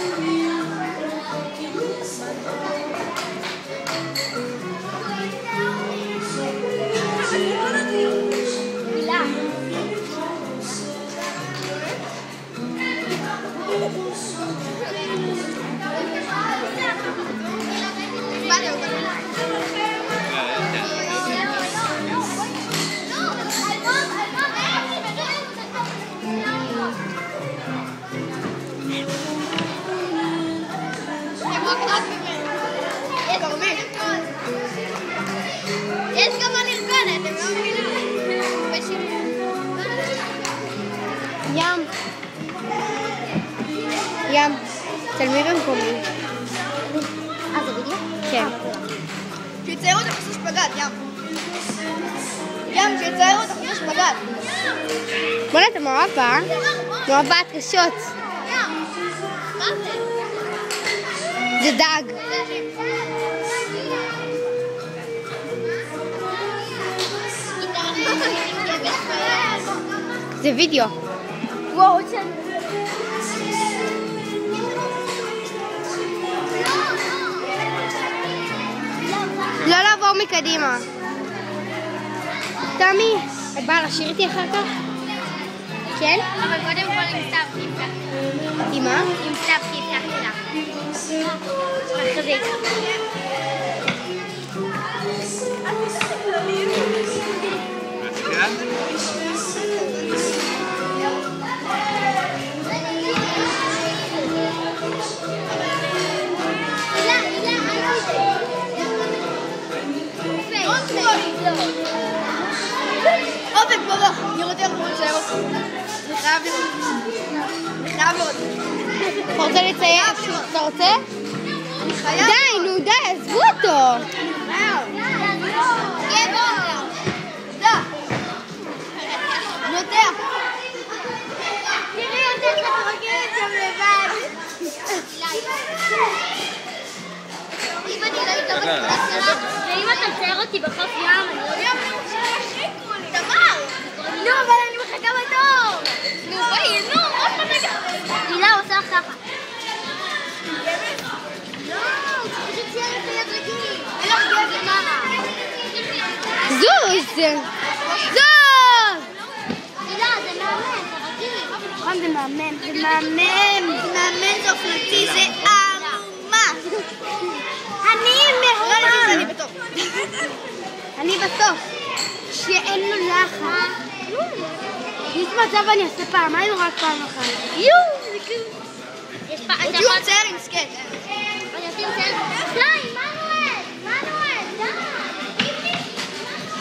יש ים. צלמי במקומי. אה, זה וידאו? כן. שיצייר אותך עושה שפגאט, ים. ים, שיצייר אותך עושה שפגאט. בוא'נה, אתה מאוהב בה? מאוהב בה קשות. זה דג. זה וידאו. וואו, מקדימה. תמי, את באה לשיר איתי אחר כך? כן? אבל קודם כל עם סתיו, הבטחתי. עם מה? עם סתיו, כי הבטחתי לה. אחרי אופק, ברוך, אני רוצה לראות לצייר אותך. אני חייב לראות. אני חייב לראות. אתה רוצה לצייר? אתה רוצה? אני חייב. די, נו די, עזבו אותו. יותר. תראי יותר שאת רוקדת שם לבד. אם אני לא אתאמץ בקצרה, ואם אתה מצייר אותי בחוף ים, אני לא... תמר! נו, אבל אני מחכה בתור! נו, בואי, נו, עוד פעם רגע. הילה עושה לך ככה. לא, את. זוז! זוז! הילה, זה מאמן, כרגיל. נכון, זה מהמם, זה מהמם. מאמן זה אופנתי, זה עמומה. אני מהומם. אני בסוף. שאין לו לחץ. יש מצב אני אעשה פעמיים או רק פעם אחת? יואו, זה כאילו... יש פעם... עוצר עם סקט.